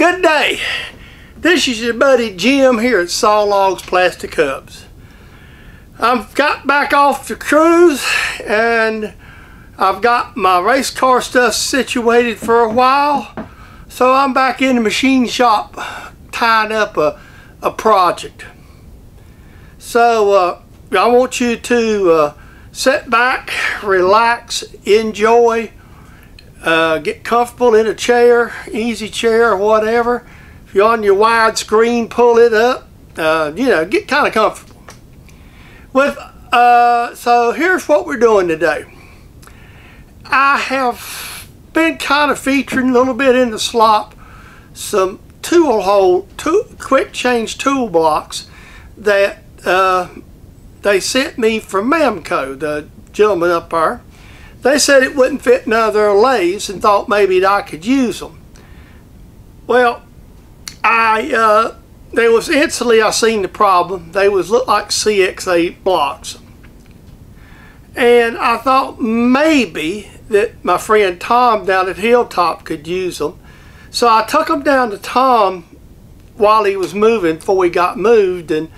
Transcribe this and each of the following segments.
Good day. This is your buddy Jim here at Sawlogs Plastic Hubs. I've got back off the cruise and I've got my race car stuff situated for a while. So I'm back in the machine shop tying up a, a project. So uh, I want you to uh, sit back, relax, enjoy, uh, get comfortable in a chair, easy chair or whatever. If you're on your wide screen, pull it up. Uh, you know, get kind of comfortable. With uh, so here's what we're doing today. I have been kind of featuring a little bit in the slop some tool hole, quick change tool blocks that uh, they sent me from Mamco, the gentleman up there. They said it wouldn't fit none of their lathes and thought maybe I could use them. Well, I uh, they was instantly I seen the problem. They was look like CXA blocks. And I thought maybe that my friend Tom down at Hilltop could use them. So I took them down to Tom while he was moving, before he got moved, and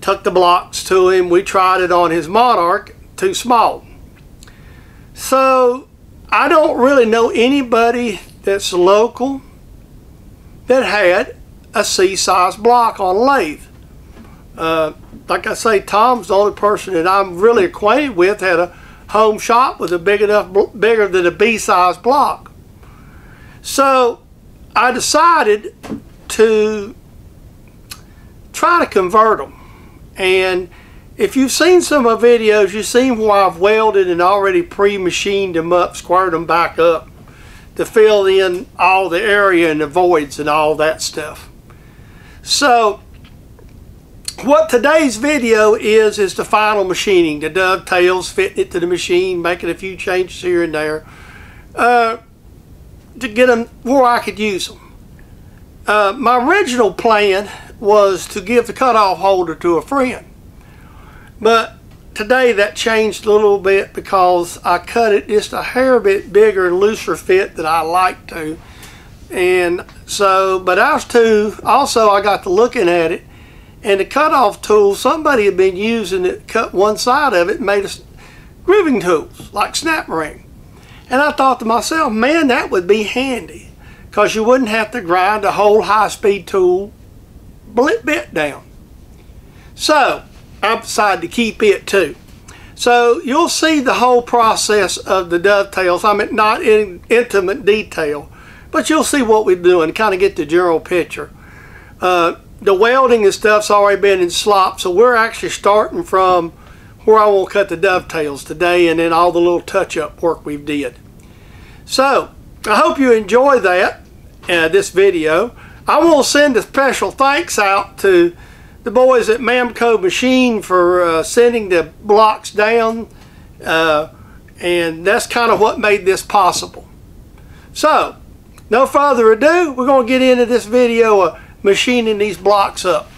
took the blocks to him. We tried it on his Monarch, too small. So I don't really know anybody that's local that had a C-size block on lathe. Uh, like I say, Tom's the only person that I'm really acquainted with had a home shop with a big enough, bigger than a B-size block. So I decided to try to convert them. And if you've seen some of my videos, you've seen where I've welded and already pre-machined them up, squared them back up to fill in all the area and the voids and all that stuff. So what today's video is, is the final machining, the dovetails, fitting it to the machine, making a few changes here and there uh, to get them where I could use them. Uh, my original plan was to give the cutoff holder to a friend. But today that changed a little bit because I cut it just a hair bit bigger and looser fit than I like to. And so, but I was too, also I got to looking at it and the cutoff tool, somebody had been using it, cut one side of it made a grooving tools like snap ring. And I thought to myself, man, that would be handy because you wouldn't have to grind a whole high-speed tool blip bit down. So I decided to keep it too. So you'll see the whole process of the dovetails. I mean, not in intimate detail, but you'll see what we're doing, kind of get the general picture. Uh, the welding and stuff's already been in slop, so we're actually starting from where I will cut the dovetails today and then all the little touch-up work we've did. So, I hope you enjoy that, uh, this video. I want to send a special thanks out to the boys at Mamco Machine for uh, sending the blocks down uh, and that's kind of what made this possible. So, no further ado, we're going to get into this video of machining these blocks up.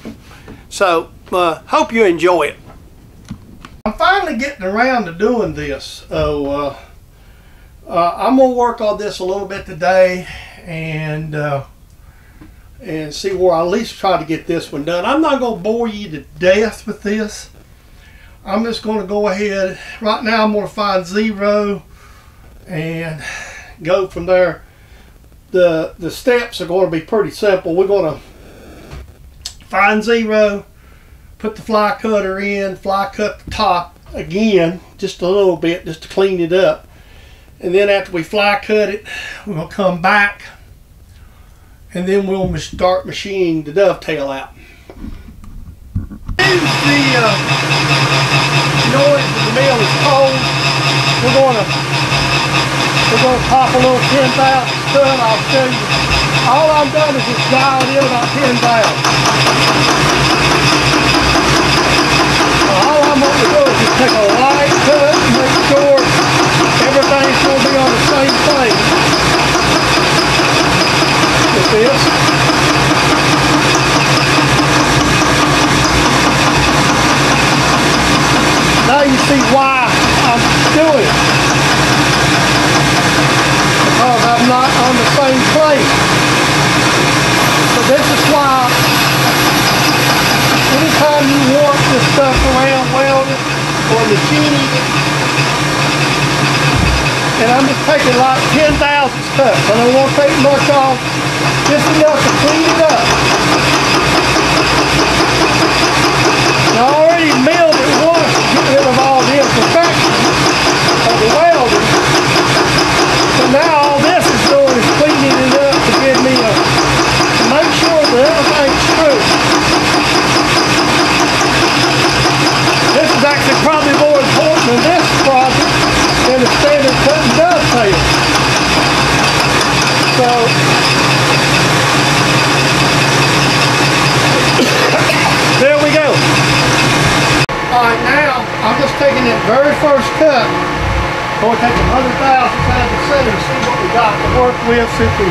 So, uh, hope you enjoy it. I'm finally getting around to doing this. So, uh, uh, I'm going to work on this a little bit today and uh, and see where I at least try to get this one done. I'm not going to bore you to death with this. I'm just going to go ahead. Right now I'm going to find zero and go from there. The, the steps are going to be pretty simple. We're going to find zero, put the fly cutter in, fly cut the top again, just a little bit, just to clean it up. And then after we fly cut it, we're going to come back and then we'll start machining the dovetail out. Use the uh, noise of the mill is cold. We're to we're to pop a little 10 valve stud. I'll show you. All I've done is just dialed in about 10 valves. All I'm to do is take a light cut and make sure everything's to be on the same plane with this. Now you see why I'm doing it. Because I'm not on the same plane. So this is why anytime you want this stuff around welded or machining it, and I'm just taking like 10 thousandths cuts. I don't want to take much off, just enough to clean it up. I already milled it once to get rid of all the imperfections of the welding. So now all this is doing is cleaning it up to give me a, to make sure that everything's true. This is actually probably more important than this project than the standard cut and dovetail. So, there we go. Alright, now I'm just taking that very first cut. To take a hundred thousandths out of the center and see what we got to work with, see if we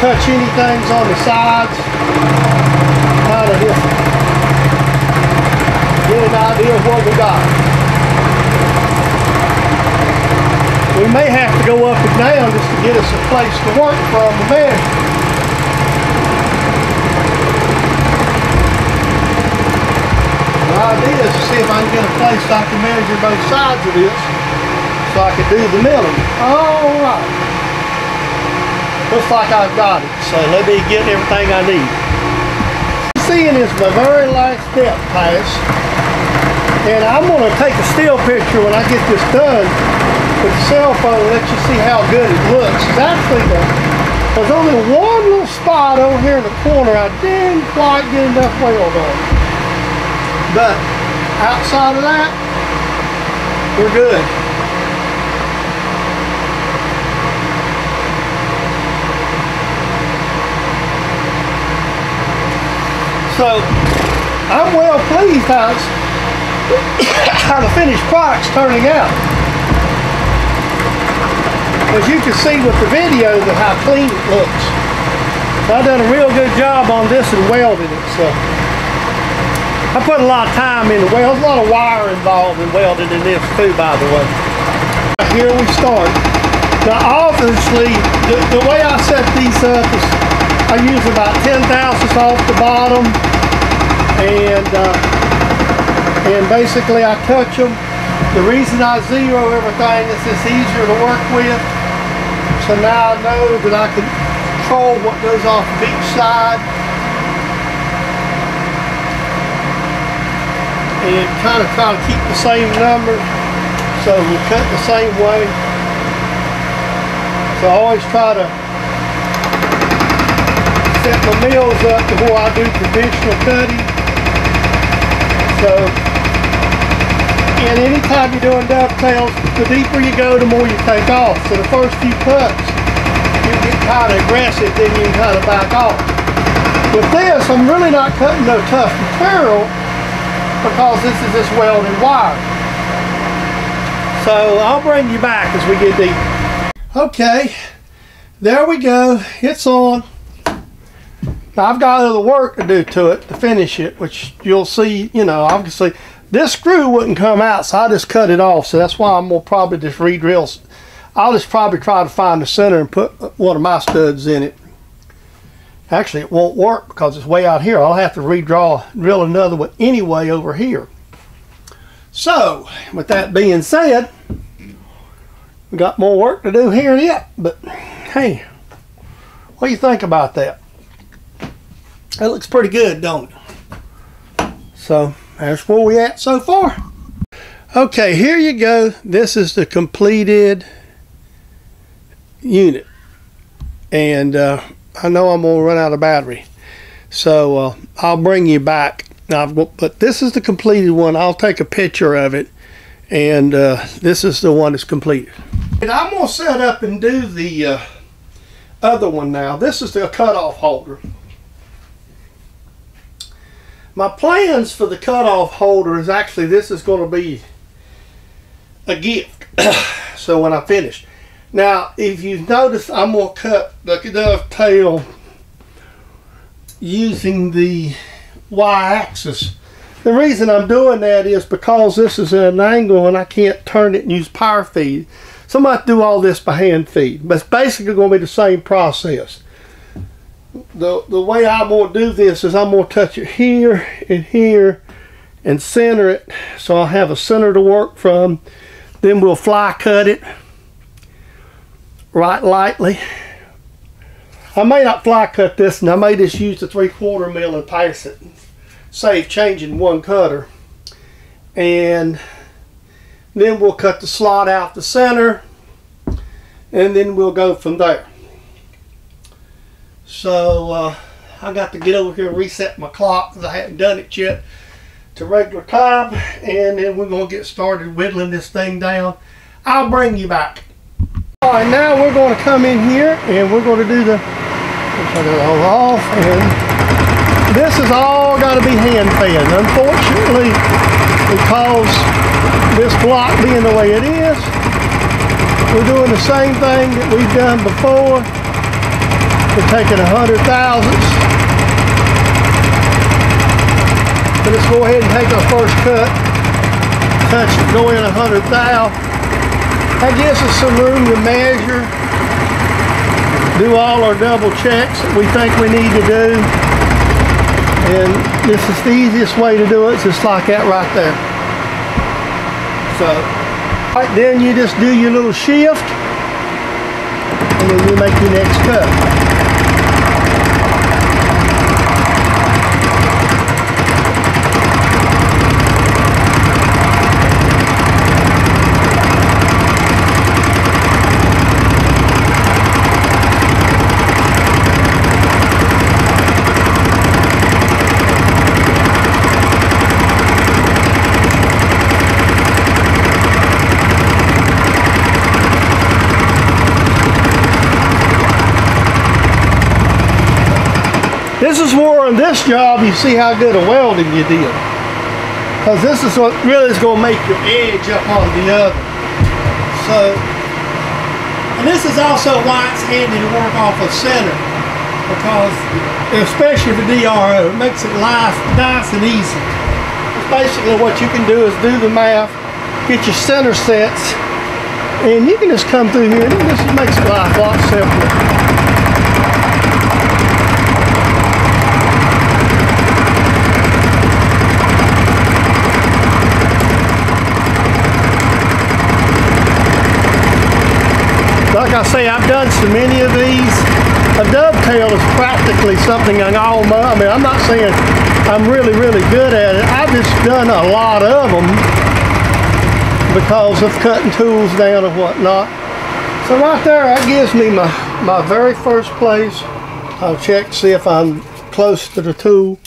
touch anything on the sides. Kind of just get an idea of what we got. We may have to go up and down just to get us a place to work from the measure. Idea is to see if I can get a place I can measure both sides of this so I can do the milling. All right. Looks like I've got it. So let me get everything I need. Seeing is my very last step pass. And I'm going to take a still picture when I get this done with the cell phone and let you see how good it looks. It's actually the, there's only one little spot over here in the corner I didn't quite get enough weld on. But outside of that, we're good. So I'm well pleased how, how the finished product's turning out. As you can see with the video, that how clean it looks. I've done a real good job on this and welded it. So I put a lot of time into weld. There's a lot of wire involved in welding in this too, by the way. Here we start. Now obviously, the, the way I set these up is I use about 10 thousandths off the bottom and uh, and basically I touch them. The reason I zero everything is it's easier to work with. So now I know that I can control what goes off of each side. And kind of try to keep the same number. So we cut the same way. So I always try to set my mills up to I do traditional cutting. So, and anytime you're doing dovetails, the deeper you go, the more you take off. So the first few cuts, you get kind of aggressive, then you kind of back off. With this, I'm really not cutting no tough material because this is just welded wire. So I'll bring you back as we get deep. Okay, there we go. It's on. Now I've got other work to do to it to finish it, which you'll see, you know, obviously this screw wouldn't come out, so I just cut it off. So that's why I'm gonna probably just re-drill. I'll just probably try to find the center and put one of my studs in it. Actually, it won't work because it's way out here. I'll have to redraw, drill another one anyway over here. So, with that being said, we got more work to do here yet, but hey, what do you think about that? That looks pretty good, don't it? So, that's where we at so far. Okay, here you go. This is the completed unit. And uh, I know I'm going to run out of battery. So uh, I'll bring you back. Now, but this is the completed one. I'll take a picture of it. And uh, this is the one that's completed. And I'm going to set up and do the uh, other one now. This is the cutoff holder. My plans for the cutoff holder is actually this is going to be a gift. so when I finish. Now, if you notice, I'm going to cut the dovetail using the y-axis. The reason I'm doing that is because this is at an angle and I can't turn it and use power feed. So I'm going to do all this by hand feed. But it's basically going to be the same process. the, the way I'm going to do this is I'm going to touch it here and here and center it so I'll have a center to work from. Then we'll fly cut it right lightly. I may not fly cut this and I may just use the three quarter mill and pass it. Save changing one cutter. And then we'll cut the slot out the center and then we'll go from there. So uh, I got to get over here and reset my clock because I hadn't done it yet to regular time and then we're going to get started whittling this thing down. I'll bring you back. All right, now we're going to come in here and we're going to do the off and this is all got to be hand fed. Unfortunately, because this block being the way it is, we're doing the same thing that we've done before. We're taking a hundred thousandths. But let's go ahead and take our first cut. Touch go in a hundred thou. That gives us some room to measure, do all our double checks that we think we need to do. And this is the easiest way to do it, just like that right there. So Right, then you just do your little shift and then you make your next cut. This is where on this job you see how good a welding you did. Because this is what really is going to make your edge up on the oven. So, and this is also why it's handy to work off a center. Because, especially for DRO, it makes it life nice and easy. Basically what you can do is do the math, get your center sets, and you can just come through here and this makes life a lot simpler. Like I say, I've done so many of these. A dovetail is practically something I almost, I mean, I'm not saying I'm really, really good at it. I've just done a lot of them because of cutting tools down and whatnot. So right there, that gives me my, my very first place. I'll check see if I'm close to the tool.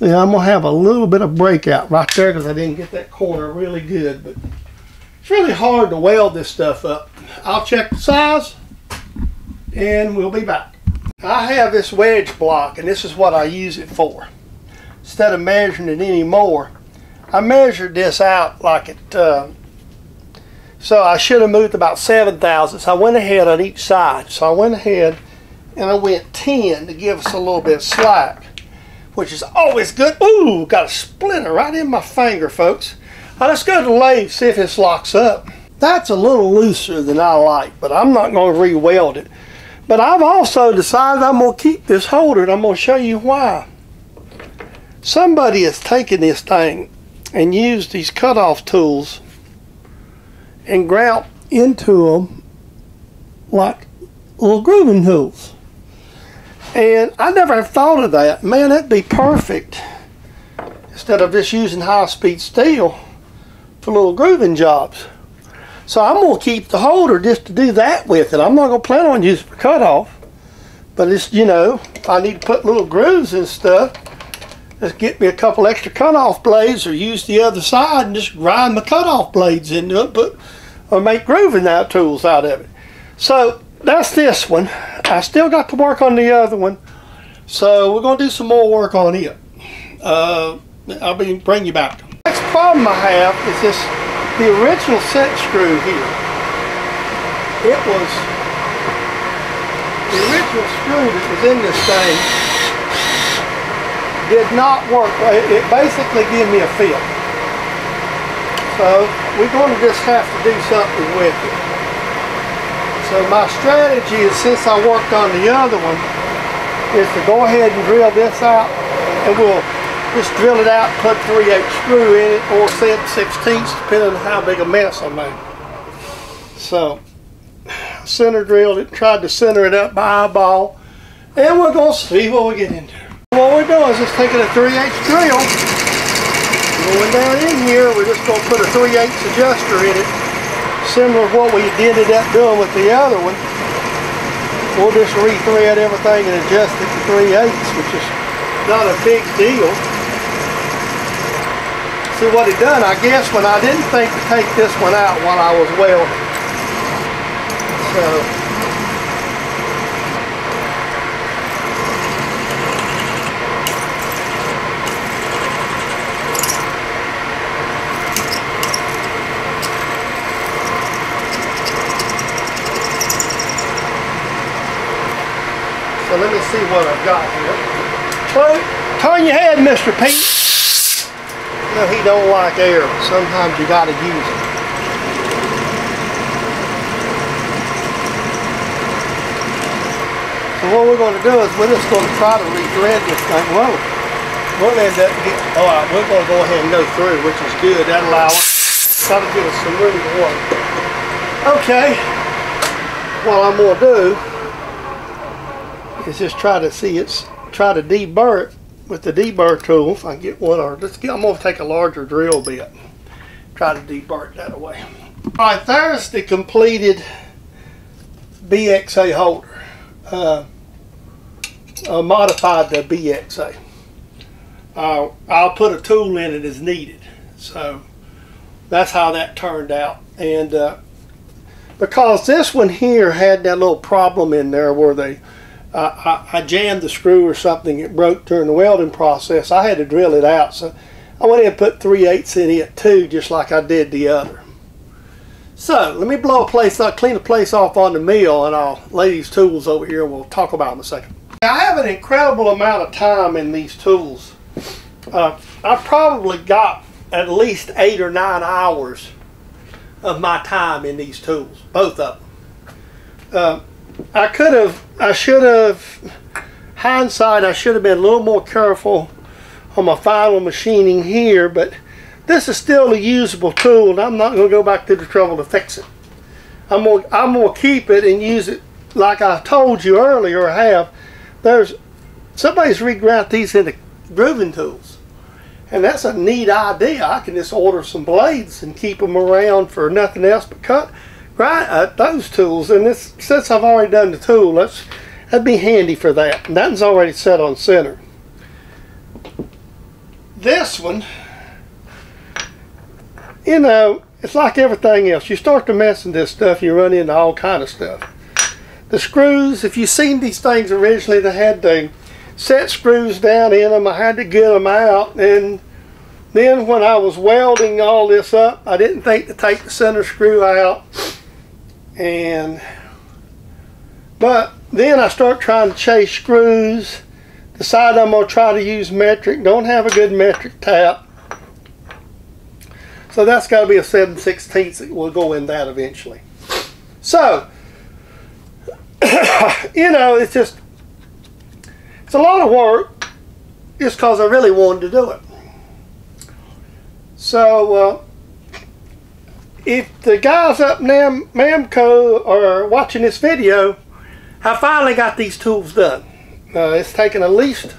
Yeah, I'm gonna have a little bit of breakout right there because I didn't get that corner really good, but it's really hard to weld this stuff up. I'll check the size and we'll be back. I have this wedge block and this is what I use it for. Instead of measuring it anymore, I measured this out like it, uh, so I should have moved about seven thousandths. I went ahead on each side. So I went ahead and I went 10 to give us a little bit of slack, which is always good. Ooh, got a splinter right in my finger, folks. Now let's go to the lathe, see if this locks up. That's a little looser than I like, but I'm not going to re-weld it. But I've also decided I'm going to keep this holder, and I'm going to show you why. Somebody has taken this thing and used these cutoff tools and grout into them like little grooving tools. And I never have thought of that. Man, that'd be perfect. Instead of just using high-speed steel for little grooving jobs. So I'm going to keep the holder just to do that with it. I'm not going to plan on using for cutoff. But it's, you know, I need to put little grooves and stuff, just get me a couple extra cutoff blades or use the other side and just grind the cutoff blades into it, but, or make grooving out tools out of it. So that's this one. I still got to work on the other one. So we're going to do some more work on it. Uh, I'll be bring you back. Next problem I have is this the original set screw here, it was the original screw that was in this thing did not work. It basically gave me a fit. So we're going to just have to do something with it. So my strategy is since I worked on the other one, is to go ahead and drill this out and we'll just drill it out, put 3 8 screw in it or 7 sixteenths depending on how big a mess I make. So center drilled it, tried to center it up by eyeball and we're going to see what we get into. What we're doing is just taking a 3 8 drill, going down in here, we're just going to put a 3 8 adjuster in it, similar to what we ended up doing with the other one. We'll just rethread everything and adjust it to 3 8 which is not a big deal. See what he done, I guess, when I didn't think to take this one out while I was welding. So, So let me see what I've got here. Well, turn your head, Mr. Pete. He don't like air. Sometimes you gotta use it. So what we're going to do is we're just going to try to rethread this thing. Whoa. We'll end up getting, all right, we're going to go ahead and go through, which is good. That'll allow us, that'll give us some room to work. Okay. What I'm going to do is just try to see it's, try to deburr it with the deburr tool. If I get one, or let's get, I'm going to take a larger drill bit. Try to deburr that away. All right, there's the completed BXA holder. Uh, uh, modified the BXA. Uh, I'll put a tool in it as needed. So that's how that turned out. And uh, because this one here had that little problem in there where they, I, I, jammed the screw or something, it broke during the welding process. I had to drill it out. So I went ahead and put 3 eighths in it too, just like I did the other. So let me blow a place, I'll clean the place off on the mill and I'll lay these tools over here and we'll talk about them in a second. Now, I have an incredible amount of time in these tools. Uh, I probably got at least eight or nine hours of my time in these tools, both of them. Uh, I could have, I should have, hindsight, I should have been a little more careful on my final machining here, but this is still a usable tool and I'm not going to go back to the trouble to fix it. I'm going, I'm going to keep it and use it like I told you earlier I have. There's somebody's reground these into grooving tools. And that's a neat idea. I can just order some blades and keep them around for nothing else but cut right uh, those tools. And this since I've already done the tool, that's that'd be handy for that. And that already set on center. This one you know, it's like everything else. You start to mess with this stuff, you run into all kind of stuff. The screws, if you've seen these things originally, they had to set screws down in them. I had to get them out. And then when I was welding all this up, I didn't think to take the center screw out. And, but then I start trying to chase screws. Decide I'm going to try to use metric. Don't have a good metric tap. So that's got to be a 7 16th. We'll go in that eventually. So, you know, it's just, it's a lot of work just because I really wanted to do it. So, uh, if the guys up Mamco are watching this video, I finally got these tools done. Uh, it's taken at least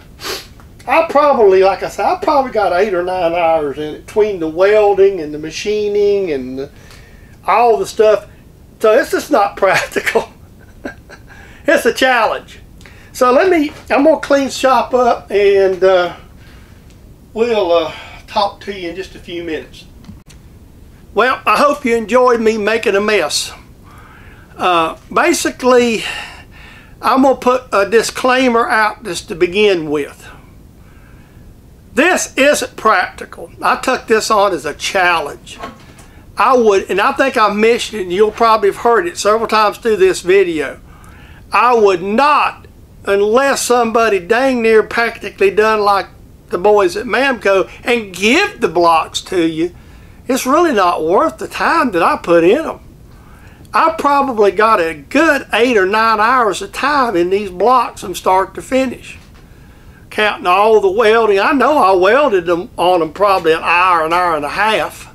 I probably, like I said, I probably got eight or nine hours in it between the welding and the machining and the, all the stuff. So it's just not practical. it's a challenge. So let me, I'm going to clean shop up and uh, we'll uh, talk to you in just a few minutes. Well, I hope you enjoyed me making a mess. Uh, basically, I'm going to put a disclaimer out just to begin with. This isn't practical. I took this on as a challenge. I would, and I think I mentioned it, and you'll probably have heard it several times through this video. I would not, unless somebody dang near practically done like the boys at Mamco and give the blocks to you, it's really not worth the time that I put in them. I probably got a good eight or nine hours of time in these blocks from start to finish. Counting all the welding. I know I welded them on them probably an hour, an hour and a half.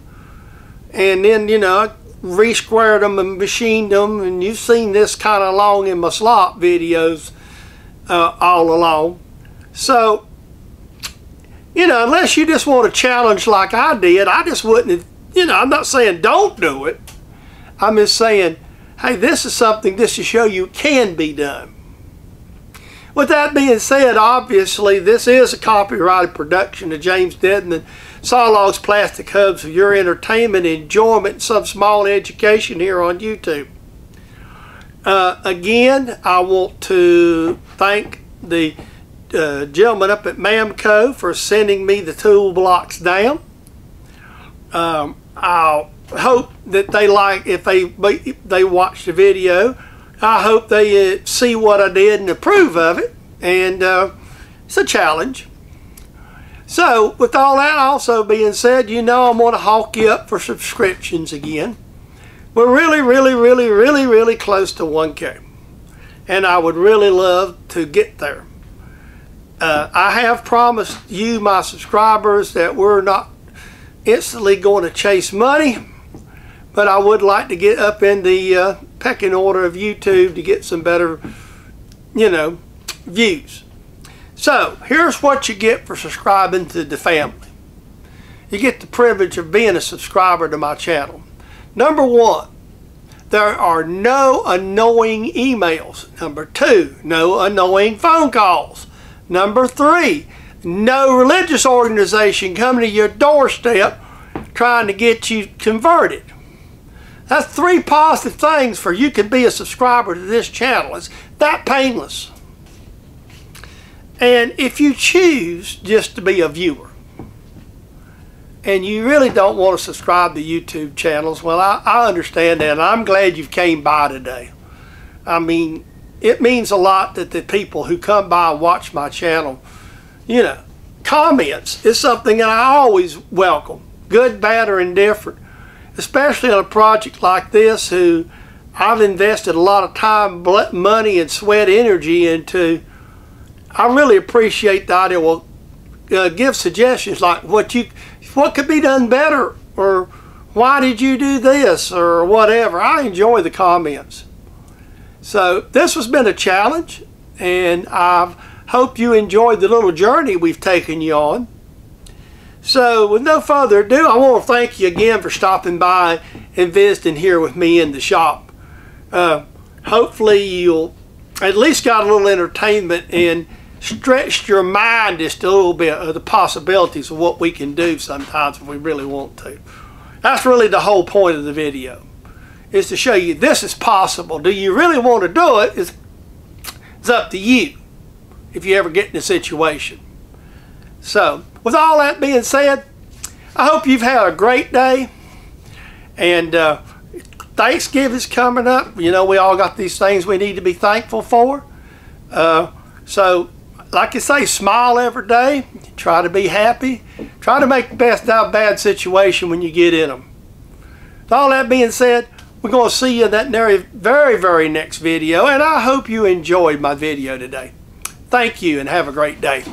And then, you know, I re-squared them and machined them. And you've seen this kind of along in my slot videos uh, all along. So, you know, unless you just want a challenge like I did, I just wouldn't, you know, I'm not saying don't do it. I'm just saying, hey, this is something just to show you can be done. With that being said, obviously, this is a copyrighted production of James Dedmon Sawlogs Plastic Hubs for your entertainment, enjoyment, and some small education here on YouTube. Uh, again, I want to thank the uh, gentleman up at Mamco for sending me the tool blocks down. Um, I'll hope that they like if they they watch the video. I hope they uh, see what I did and approve of it. And uh, it's a challenge. So with all that also being said, you know I'm going to hawk you up for subscriptions again. We're really, really, really, really, really close to 1K. And I would really love to get there. Uh, I have promised you, my subscribers, that we're not instantly going to chase money but I would like to get up in the uh, pecking order of YouTube to get some better, you know, views. So here's what you get for subscribing to the family. You get the privilege of being a subscriber to my channel. Number one, there are no annoying emails. Number two, no annoying phone calls. Number three, no religious organization coming to your doorstep trying to get you converted. That's three positive things for you can be a subscriber to this channel. It's that painless. And if you choose just to be a viewer, and you really don't want to subscribe to YouTube channels, well, I, I understand that, and I'm glad you came by today. I mean, it means a lot that the people who come by and watch my channel, you know, comments is something that I always welcome, good, bad, or indifferent especially on a project like this who I've invested a lot of time, money, and sweat energy into. I really appreciate the idea. Well, uh, give suggestions like what you, what could be done better, or why did you do this, or whatever. I enjoy the comments. So this has been a challenge, and I hope you enjoyed the little journey we've taken you on. So with no further ado, I want to thank you again for stopping by and visiting here with me in the shop. Uh, hopefully you'll at least got a little entertainment and stretched your mind just a little bit of the possibilities of what we can do sometimes if we really want to. That's really the whole point of the video, is to show you this is possible. Do you really want to do it? It's, it's up to you if you ever get in a situation. So, with all that being said, I hope you've had a great day. And uh, Thanksgiving's coming up. You know, we all got these things we need to be thankful for. Uh, so, like I say, smile every day. Try to be happy. Try to make the best out of bad situation when you get in them. With all that being said, we're going to see you in that very, very, very next video. And I hope you enjoyed my video today. Thank you and have a great day.